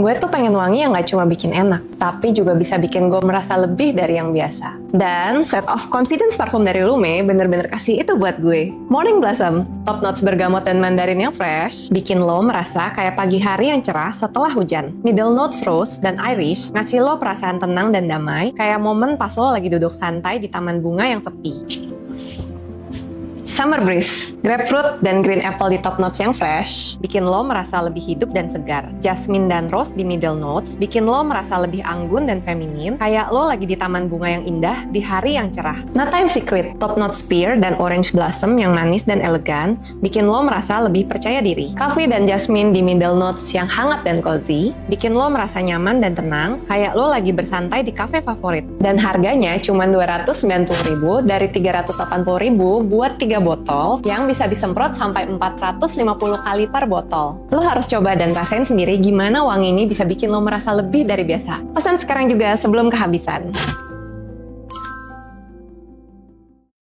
Gue tuh pengen wangi yang gak cuma bikin enak, tapi juga bisa bikin gue merasa lebih dari yang biasa. Dan set of confidence parfum dari Lume bener-bener kasih itu buat gue. Morning Blossom, top notes bergamot dan mandarin yang fresh, bikin lo merasa kayak pagi hari yang cerah setelah hujan. Middle notes rose dan Irish ngasih lo perasaan tenang dan damai, kayak momen pas lo lagi duduk santai di taman bunga yang sepi. Summer Breeze, grapefruit dan green apple di top notes yang fresh, bikin lo merasa lebih hidup dan segar. Jasmine dan rose di middle notes, bikin lo merasa lebih anggun dan feminin, kayak lo lagi di taman bunga yang indah di hari yang cerah. Nighttime Secret, top notes pear dan orange blossom yang manis dan elegan, bikin lo merasa lebih percaya diri. Coffee dan jasmine di middle notes yang hangat dan cozy, bikin lo merasa nyaman dan tenang, kayak lo lagi bersantai di cafe favorit. Dan harganya cuma 290.000 dari 380.000 buat 3 botol yang bisa disemprot sampai 450 kali per botol. Lo harus coba dan rasain sendiri gimana wangi ini bisa bikin lo merasa lebih dari biasa. Pesan sekarang juga sebelum kehabisan.